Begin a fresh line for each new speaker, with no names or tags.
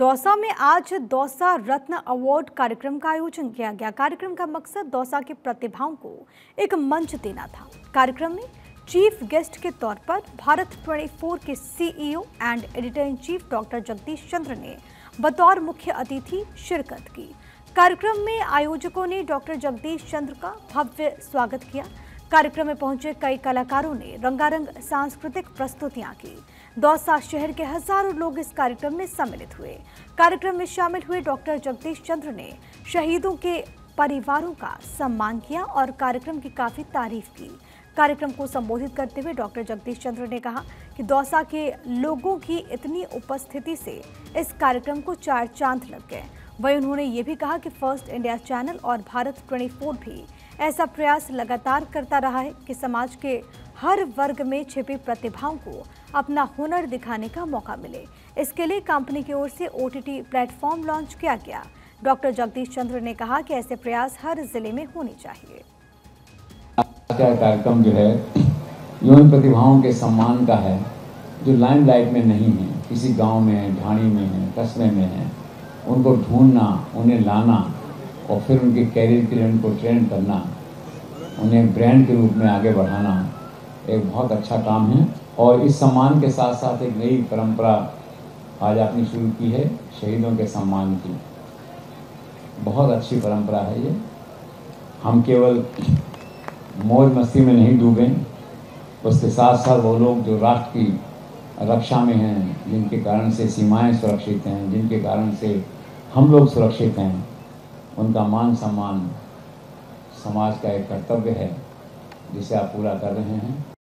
दौसा में आज दौसा रत्न अवार्ड कार्यक्रम का आयोजन किया गया। कार्यक्रम का मकसद दौसा के प्रतिभाओं को एक मंच देना था। कार्यक्रम में चीफ गेस्ट के तौर पर भारत 24 के CEO and editor in chief doctor Jagdish Chandra ने बतौर मुख्य अतिथि शिरकत की। कार्यक्रम में आयोजकों ने डॉक्टर जगदीश चंद्र का भव्य स्वागत किया। कार्यक्रम में पहुँचे कई कलाकारों ने रंगारंग सांस्कृतिक प्रस्तुतियाँ की। दौसा शहर के हज़ारों लोग इस कार्यक्रम में सम्मिलित हुए। कार्यक्रम में शामिल हुए डॉक्टर जगदीश चंद्र ने शहीदों के परिवारों का सम्मान किया और कार्यक्रम की काफ़ी तारीफ़ की। कार्यक्रम को संबोधित करते हुए डॉक्टर जगदीश चंद्र ने कहा कि दौसा के लोगों की इतनी उपस्थिति से इस कार्यक्रम को चार चाँद लग गए। वहीं उन्होंने ये भी कहा कि फ़र्स्ट इंडिया चैनल और भारत 24 भी ऐसा प्रयास लगातार करता रहा है कि समाज के हर वर्ग में छिपी प्रतिभाओं को अपना हुनर दिखाने का मौका मिले। इसके लिए कंपनी की ओर से ओटीटी प्लेटफॉर्म लॉन्च किया गया। डॉक्टर जगदीश चंद्र ने कहा कि ऐसे प्रयास हर ज़िले में होने चाहिए।
कार्यक्रम जो है, यौन प्रतिभाओं के सम्मान का है, जो लाइमलाइट में नहीं है, किसी गाँव में है, ढाणी में है, कस्बे में है, उनको ढूंढना, उन्हें लाना और फिर उनके कैरियर के लिए उनको ट्रेन करना, उन्हें ब्रांड के रूप में आगे बढ़ाना एक बहुत अच्छा काम है। और इस सम्मान के साथ साथ एक नई परंपरा आज आपने शुरू की है, शहीदों के सम्मान की। बहुत अच्छी परंपरा है ये। हम केवल मौज मस्ती में नहीं डूबे, उसके साथ साथ वो लोग जो राष्ट्र की रक्षा में हैं, जिनके कारण से सीमाएँ सुरक्षित हैं, जिनके कारण से हम लोग सुरक्षित हैं, उनका मान सम्मान समाज का एक कर्तव्य है, जिसे आप पूरा कर रहे हैं।